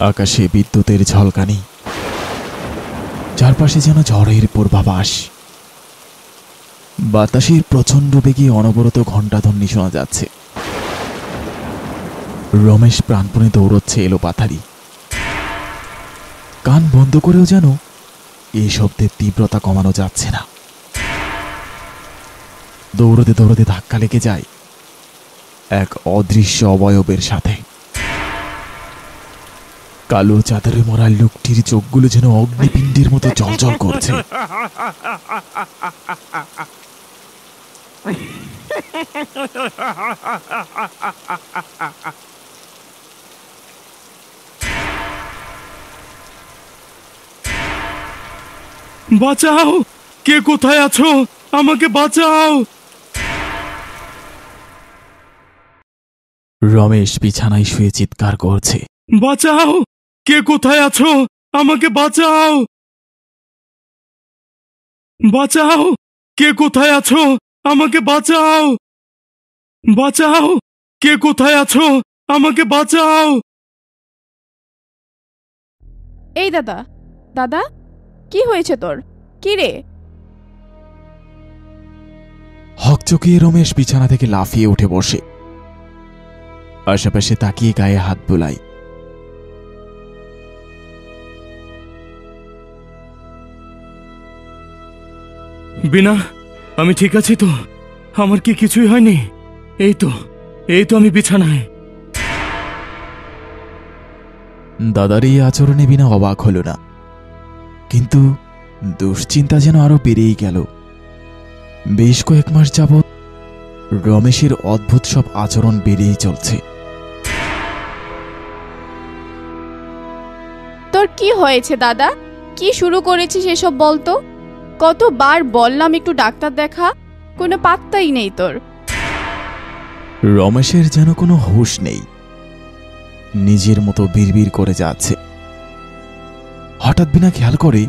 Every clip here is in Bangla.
আকাশে বিদ্যুতের ঝলকানি। চারপাশে যেন ঝড়ের পূর্বাভাস। বাতাসের প্রচণ্ড বেগে অনবরত ঘণ্টাধ্বনি শোনা যাচ্ছে। রমেশ প্রাণপণে দৌড়চ্ছে এলো পাথারি। কান বন্ধ করেও যেন এই শব্দের তীব্রতা কমানো যাচ্ছে না। দৌড়তে দৌড়তে ধাক্কা লেগে যায় এক অদৃশ্য অবয়বের সাথে। কালো চাদরে মরা লোকটির চোখগুলো যেন অগ্নিপিণ্ডের মতো জলজল করছে। বাঁচাও! কে কোথায় আছো? আমাকে বাঁচাও! রমেশ বিছানায় শুয়ে চিৎকার করছে। বাঁচাও! কে কোথায় আছো? আমাকে বাঁচাও। বাঁচাও। কে কোথায় আছো? আমাকে বাঁচাও। বাঁচাও। কে কোথায় আছো? আমাকে বাঁচাও। এই দাদা দাদা কি হয়েছে তোর? কি রে? হকচকিয়ে রমেশ বিছানা থেকে লাফিয়ে উঠে বসে। আশেপাশে তাকিয়ে গায়ে হাত বোলাই। বিনা আমি ঠিক আছি তো। আমার কি কিছুই হয়নি? এই তো এই তো আমি বিছানায়। দাদার এই আচরণে বিনা অবাক হল না। কিন্তু দুশ্চিন্তা যেন আরও বেড়েই গেল। বেশ কয়েক মাস যাবৎ রমেশের অদ্ভুত সব আচরণ বেড়েই চলছে। তোর কি হয়েছে দাদা? কি শুরু করেছিস এসব বলতো? কতবার বললাম একটু ডাক্তার দেখা? কোনো পাত্তাই নেই তোর। রমেশের যেন কোনো হুঁশ নেই। নিজের মতো বিড়বিড় করে যাচ্ছে। হঠাৎ বিনা খেয়াল করে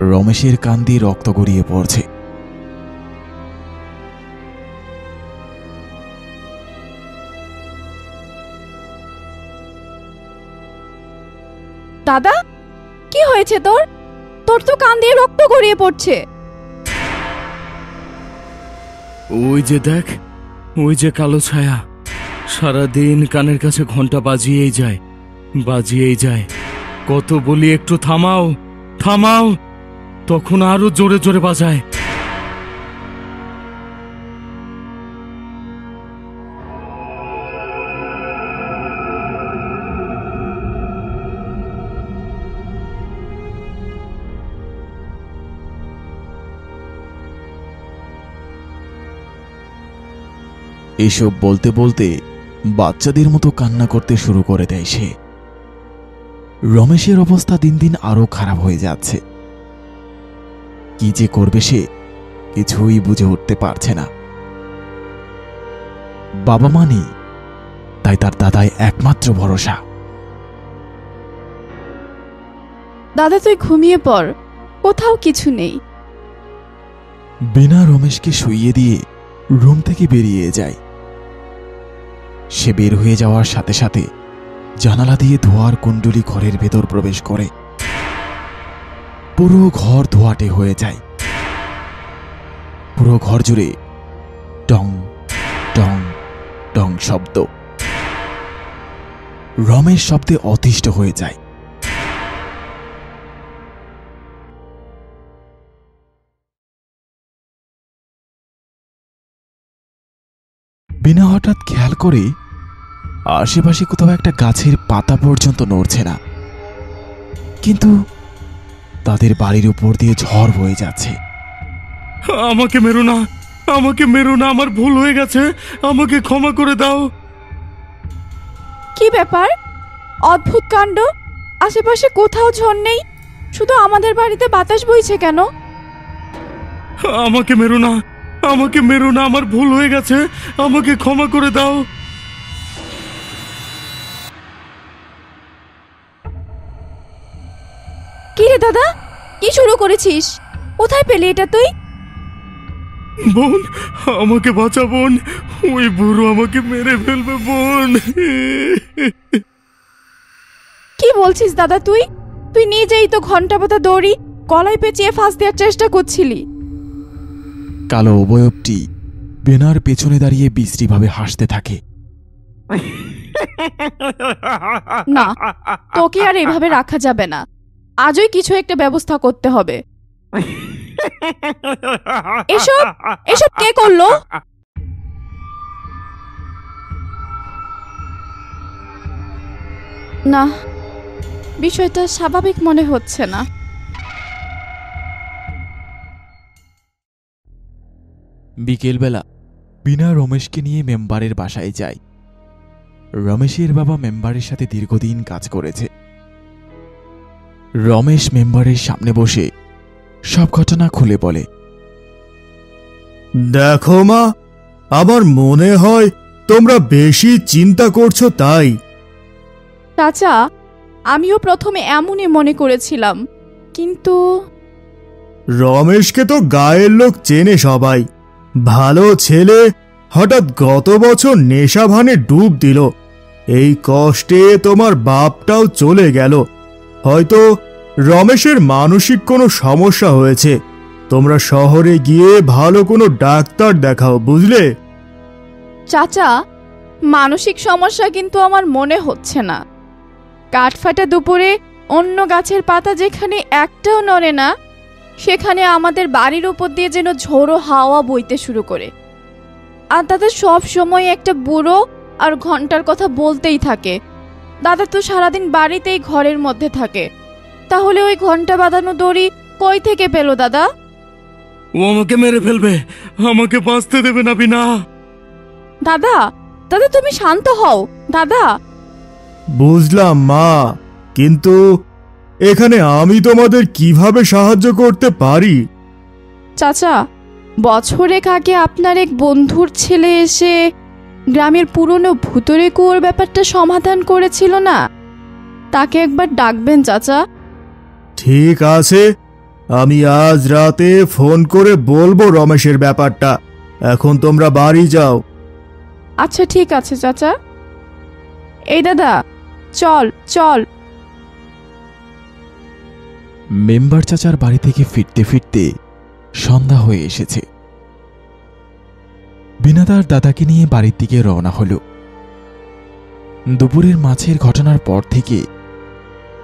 রমেশের কান দিয়ে রক্ত গড়িয়ে পড়ছে। দাদা কি হয়েছে তোর? তোর তো কান দিয়ে রক্ত গড়িয়ে পড়ছে। ওই যে দেখ, ওই যে কালো ছায়া। সারাদিন কানের কাছে ঘণ্টা বাজিয়েই যায় বাজিয়েই যায়। কত বলি একটু থামাও থামাও, তখন আরও জোরে জোরে বাজায়। এসব বলতে বলতে বাচ্চাদের মতো কান্না করতে শুরু করে দেয় সে। রমেশের অবস্থা দিন দিন আরও খারাপ হয়ে যাচ্ছে। কি যে করবে সে কিছুই বুঝে উঠতে পারছে না। বাবা মা নেই তাই তার দাদাই একমাত্র ভরসা। দাদা তুই ঘুমিয়ে পড় কোথাও কিছু নেই। বিনা রমেশকে শুইয়ে দিয়ে রুম থেকে বেরিয়ে যায়। সে বের হয়ে যাওয়ার সাথে সাথে জানালা দিয়ে ধোয়ার কুণ্ডলি ঘরের ভেতর প্রবেশ করে। পুরো ঘর ধোয়াটে হয়ে যায়। পুরো ঘর জুড়ে টং টং টং শব্দ। রমেশ শব্দে অতিষ্ঠ হয়ে যায়। বিনা হঠাৎ খেয়াল করে আশেপাশে কোথাও একটা গাছের পাতা পর্যন্ত নড়ছে না। কিন্তু তাদের বাড়ির উপর দিয়ে ঝড় বয়ে যাচ্ছে। আমাকে মেরো না আমাকে মেরো না আমার ভুল হয়ে গেছে আমাকে ক্ষমা করে দাও। কি ব্যাপার? অদ্ভুত কাণ্ড। আশেপাশে কোথাও ঝড় নেই শুধু আমাদের বাড়িতে বাতাস বইছে কেন? আমাকে মেরো না আমাকে মেরো না আমার ভুল হয়ে গেছে। আমাকে ক্ষমা করে দাও। কি রে দাদা? কি শুরু করেছিস? কোথায় পেলি এটা তুই? বোন আমাকে বাঁচা বোন। ওই বুড়ো আমাকে মেরে ফেলবে বোন। কি বলছিস দাদা তুই? তুই নিজেই তো ঘণ্টা পাতা দড়ি গলায় পেঁচিয়ে ফাঁস দেওয়ার চেষ্টা করছিলি। কালো অবয়বটি বেনার পেছনে দাঁড়িয়ে বিশ্রীভাবে হাসতে থাকে। না, তোকে আর এভাবে রাখা যাবে না। আজই কিছু একটা ব্যবস্থা করতে হবে। এসব এসব কে করল? না, বিষয়টা স্বাভাবিক মনে হচ্ছে না। বিকেলবেলা বিনা রমেশকে নিয়ে মেম্বারের বাসায় যায়। রমেশের বাবা মেম্বারের সাথে দীর্ঘদিন কাজ করেছে। রমেশ মেম্বারের সামনে বসে সব ঘটনা খুলে বলে। দেখো মা আমার মনে হয় তোমরা বেশি চিন্তা করছ তাই। চাচা আমিও প্রথমে এমনই মনে করেছিলাম কিন্তু রমেশকে তো গায়ের লোক চেনে সবাই। ভালো ছেলে হঠাৎ গত বছর নেশাভানে ডুব দিল। এই কষ্টে তোমার বাপটাও চলে গেল। হয়তো রমেশের মানসিক কোনো সমস্যা হয়েছে। তোমরা শহরে গিয়ে ভালো কোনো ডাক্তার দেখাও, বুঝলে? চাচা, মানসিক সমস্যা কিন্তু আমার মনে হচ্ছে না। কাঠফাটা দুপুরে অন্য গাছের পাতা যেখানে একটাও নড়ে না সেখানে আমাদের বাড়ির উপর দিয়ে যেন ঝোড়ো হাওয়া বইতে শুরু করে। আর দাদা সব সময় একটা বুড়ো আর ঘণ্টার কথা বলতেই থাকে। দাদা তো সারাদিন বাড়িতেই ঘরের মধ্যে থাকে। তাহলে ওই ঘণ্টা বাঁধানো দড়ি কই থেকে পেল দাদা? ও আমাকে মেরে ফেলবে। আমাকে বাঁচতে দেবে না বিনা। দাদা দাদা তুমি শান্ত হও। দাদা। বুঝলাম মা। কিন্তু এখানে আমি তোমাদের কীভাবে সাহায্য করতে পারি? চাচা বছরেক আগে আপনার এক বন্ধুর ছেলে এসে গ্রামের পুরনো ভুতুরে কুয়োর ব্যাপারটা সমাধান করেছিল না? তাকে একবার ডাকবেন চাচা। ঠিক আছে। আমি আজ রাতে ফোন করে বলব রমেশের ব্যাপারটা। এখন তোমরা বাড়ি যাও। আচ্ছা ঠিক আছে চাচা। এই দাদা চল চল। মেম্বার চাচার বাড়ি থেকে ফিরতে ফিরতে সন্ধ্যা হয়ে এসেছে। বিনা তার দাদাকে নিয়ে বাড়ির দিকে রওনা হল। দুপুরের মাছের ঘটনার পর থেকে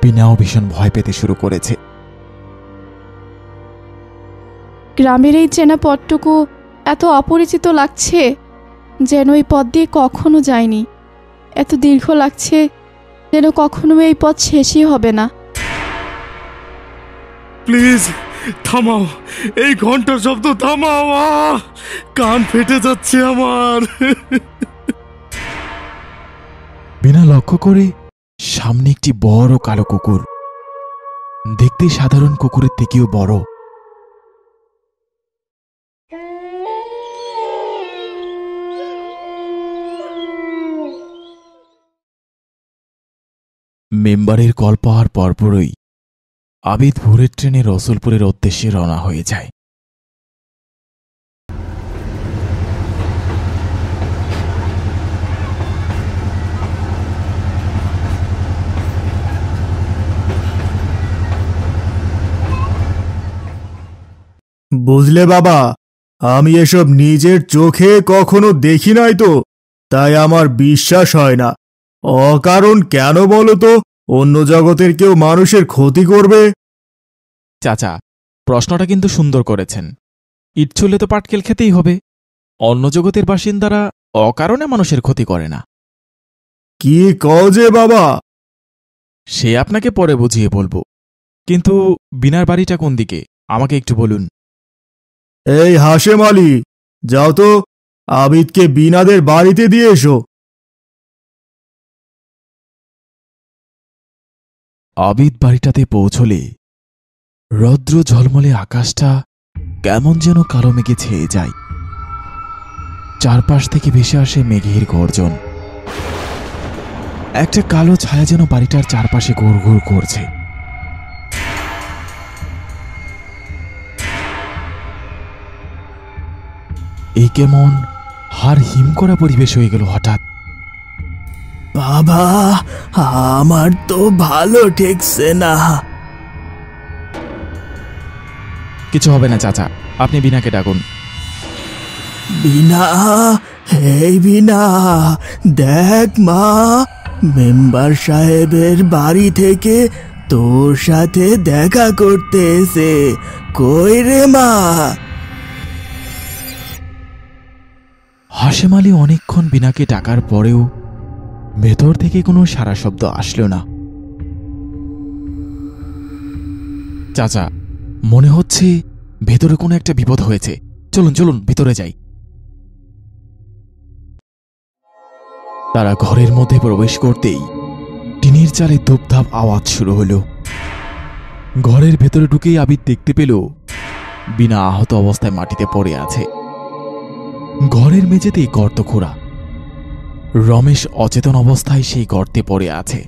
বিনাও ভীষণ ভয় পেতে শুরু করেছে। গ্রামের এই চেনা পথটুকু এত অপরিচিত লাগছে যেন এই পথ দিয়ে কখনো যায়নি। এত দীর্ঘ লাগছে যেন কখনো এই পথ শেষই হবে না। প্লিজ, থামাও। এই ঘণ্টার শব্দ থামাও কান ফেটে যাচ্ছে আমার। বিনা লক্ষ্য করে সামনে একটি বড় কালো কুকুর। দেখতে সাধারণ কুকুরের থেকেও বড়। মেম্বারের কল পাওয়ার পরপরই আবিদ ভোরের ট্রেনে রসুলপুরের উদ্দেশ্যে রওনা হয়ে যায়। বুঝলে বাবা, আমি এসব নিজের চোখে কখনো দেখি নাই তো, তাই আমার বিশ্বাস হয় না। অকারণ কেন বলো তো অন্য জগতের কেউ মানুষের ক্ষতি করবে? চাচা প্রশ্নটা কিন্তু সুন্দর করেছেন। ইট ছুললে তো পাটকেল খেতেই হবে। অন্য জগতের বাসিন্দারা অকারণে মানুষের ক্ষতি করে না। কি কও যে বাবা? সে আপনাকে পরে বুঝিয়ে বলব। কিন্তু বিনার বাড়িটা কোন দিকে? আমাকে একটু বলুন। এই হাসেম আলী যাও তো আবিদকে বিনাদের বাড়িতে দিয়ে এসো। আবিদ বাড়িটাতে পৌঁছলে রৌদ্র ঝলমলে আকাশটা কেমন যেন কালো মেঘে ছেয়ে যায়। চারপাশ থেকে ভেসে আসে মেঘের গর্জন। একটা কালো ছায়া যেন বাড়িটার চারপাশে ঘুর ঘুর করছে। এই কেমন হার হিম করা পরিবেশ হয়ে গেল হঠাৎ। বাবা আমার তো ভালো ঠেকছে না। কিছু হবে না চাচা। আপনি বিনাকে ডাকুন। বিনা? এই বিনা দেখ মা মেম্বার সাহেবের বাড়ি থেকে তোর সাথে দেখা করতে এসে কই রে মা? হাসেম আলী অনেকক্ষণ বিনাকে ডাকার পরেও ভেতর থেকে কোনো সারা শব্দ আসলো না। চাচা, মনে হচ্ছে ভেতরে কোনো একটা বিপদ হয়েছে। চলুন চলুন, ভিতরে যাই। তারা ঘরের মধ্যে প্রবেশ করতেই টিনের চালে ধূপধাপ আওয়াজ শুরু হলো। ঘরের ভেতরে ঢুকেই আবির দেখতে পেল, বিনা আহত অবস্থায় মাটিতে পড়ে আছে। ঘরের মেঝেতেই গর্ত খোঁড়া। রমেশ অচেতন অবস্থায় সেই গর্তে পড়ে আছে।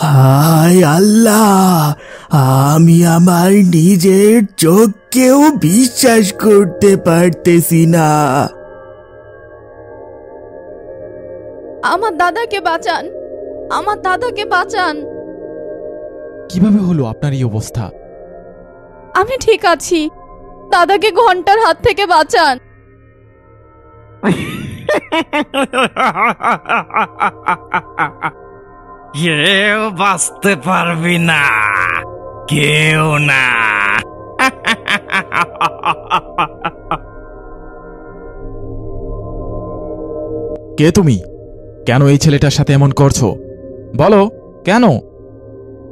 হায় আল্লাহ আমি আমার নিজের চোখকেও বিশ্বাস করতে পারতেছি না। আমার দাদাকে বাঁচান আমার দাদাকে বাঁচান। কীভাবে হলো আপনার এই অবস্থা? আমি ঠিক আছি দাদাকে ঘণ্টার হাত থেকে বাঁচান। কেউ বাঁচতে পারবি না। কেউ না। কে তুমি? কেন এই ছেলেটার সাথে এমন করছ? বলো কেন?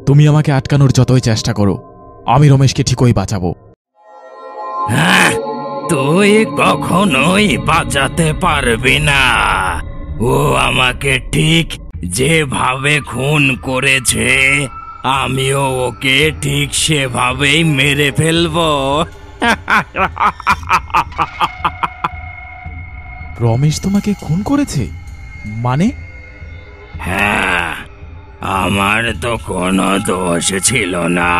তুমি আমাকে আটকানোর যতই চেষ্টা করো আমি রমেশকে ঠিকই বাঁচাবো। হ্যাঁ, তুই কখনোই বাঁচাতে পারবি না। ও আমাকে ঠিক যেভাবে খুন করেছে আমিও ওকে ঠিক সেভাবেই মেরে ফেলব। রমেশ তোমাকে খুন করেছে? মানে? হ্যাঁ আমার তো কোনো দোষ ছিল না।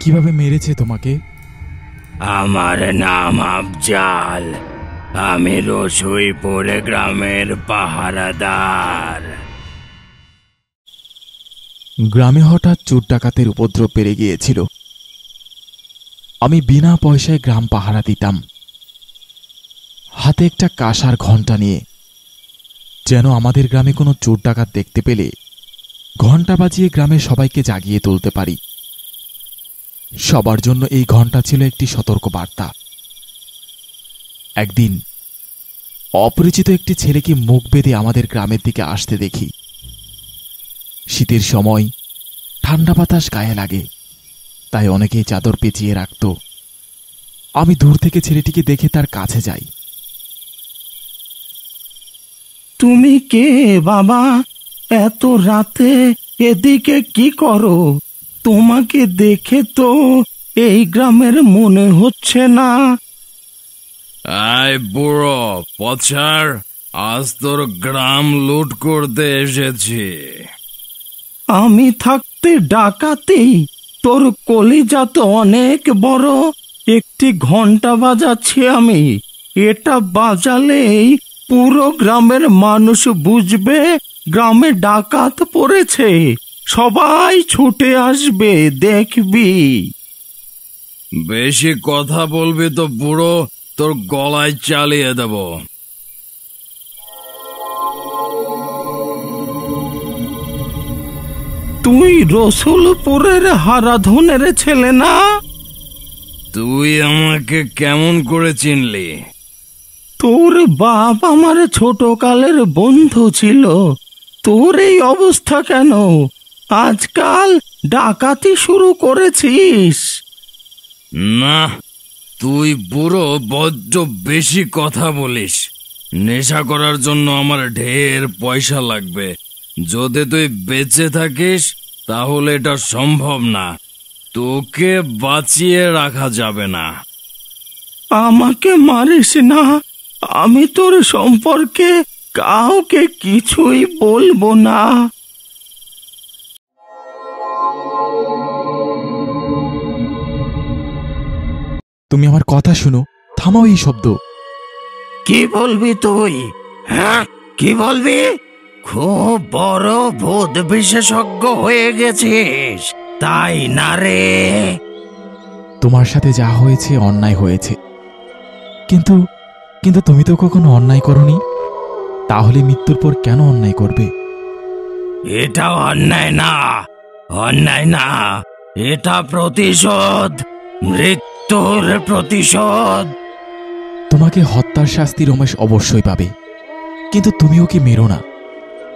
কীভাবে মেরেছে তোমাকে? আমার নাম আফজাল। আমি রসুইপুরে গ্রামের পাহারাদার। গ্রামে হঠাৎ চোর ডাকাতের উপদ্রব বেড়ে গিয়েছিল। আমি বিনা পয়সায় গ্রাম পাহারা দিতাম। হাতে একটা কাঁসার ঘণ্টা নিয়ে। যেন আমাদের গ্রামে কোনো চোর ডাকাত দেখতে পেলে। ঘণ্টা বাজিয়ে গ্রামের সবাইকে জাগিয়ে তুলতে পারি। সবার জন্য এই ঘণ্টা ছিল একটি সতর্ক বার্তা একদিন, অপরিচিত একটি ছেলেকে মুখ বেঁধে আমাদের গ্রামের দিকে আসতে দেখি। শীতের সময় ঠান্ডা বাতাস গায়ে লাগে, তাই অনেকেই চাদর পেঁচিয়ে রাখত। আমি দূর থেকে ছেলেটিকে দেখে তার কাছে যাই। তুমি কে বাবা? এত রাতে এদিকে কি করো? তোমাকে দেখে তো এই গ্রামের মনে হচ্ছে না। আয় বুড়ো পছার আজ তোর গ্রাম লুট করতে এসেছি। আমি থাকতে ডাকাতেই তোর কলিজা তো অনেক বড় একটি ঘণ্টা বাজাচ্ছি আমি। এটা বাজালেই পুরো গ্রামের মানুষ বুঝবে গ্রামে ডাকাত পড়েছে। সবাই ছুটে আসবে দেখবি। বেশি কথা বলবি তো বুড়ো তোর গলায় চালিয়ে দেব। তুই রসুলপুরের হারাধনের ছেলে না? তুই আমাকে কেমন করে চিনলি? তোর বাপ আমার ছোটকালের বন্ধু ছিল। তোর এই অবস্থা কেন? আজকাল ডাকাতি শুরু করেছিস। না তুই বুড়ো বড্ড বেশি কথা বলিস। নেশা করার জন্য আমার ঢের পয়সা লাগবে। যদি তুই বেঁচে থাকিস তাহলে এটা সম্ভব না। তোকে বাঁচিয়ে রাখা যাবে না। আমাকে মারিস না। আমি তোর সম্পর্কে কাউকে কিছুই বলব না। তুমি আমার কথা শুনো থামাও এই শব্দ। কি বলবি তুই হ্যাঁ? কি বলবি? খুব বড় ভূত বিশেষজ্ঞ হয়ে গেছিস তাই না রে? তোমার সাথে যা হয়েছে অন্যায় হয়েছে। কিন্তু কিন্তু তুমি তো কখনো অন্যায় করনি? তাহলে মৃত্যুর পর কেন অন্যায় করবে? এটা অন্যায় না অন্যায় না এটা প্রতিশোধ। মৃত্যুর প্রতিশোধ। তোমাকে হত্যার শাস্তি রমেশ অবশ্যই পাবে। কিন্তু তুমি ওকে মেরো না?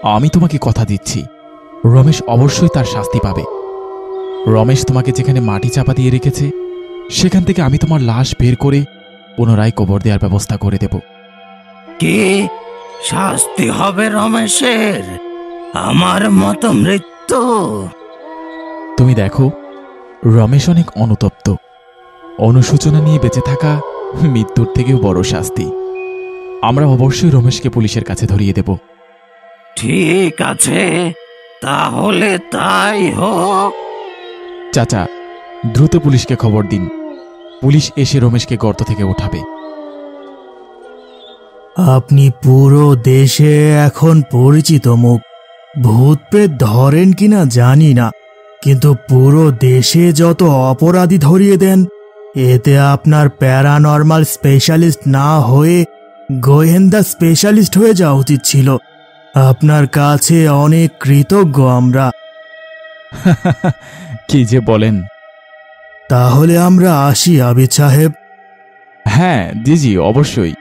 আমি তোমাকে কথা দিচ্ছি। রমেশ অবশ্যই তার শাস্তি পাবে। রমেশ তোমাকে যেখানে মাটি চাপা দিয়ে রেখেছে সেখান থেকে আমি তোমার লাশ বের করে পুনরায় কবর দেওয়ার ব্যবস্থা করে দেব। কি? শাস্তি হবে রমেশের? আমার মতো মৃত্যু। তুমি দেখো রমেশ অনেক অনুতপ্ত। অনুশোচনা নিয়ে বেঁচে থাকা মৃত্যুর থেকেও বড় শাস্তি। আমরা অবশ্যই রমেশকে পুলিশের কাছে ধরিয়ে দেব। ঠিক আছে তাহলে তাই হোক। চাচা দ্রুত পুলিশকে খবর দিন। পুলিশ এসে রমেশকে গর্ত থেকে ওঠাবে। আপনি পুরো দেশে এখন পরিচিত মুখ। ভূত প্রেত ধরেন কিনা জানি না কিন্তু পুরো দেশে যত অপরাধী ধরিয়ে দেন এতে আপনার প্যারানর্মাল স্পেশালিস্ট না হয়ে গোয়েন্দা স্পেশালিস্ট হয়ে যাওয়া উচিত ছিল। আপনার কাছে অনেক কৃতজ্ঞ আমরা। কি যে বলেন। তাহলে আমরা আসি আবিদ সাহেব। হ্যাঁ জি জি অবশ্যই।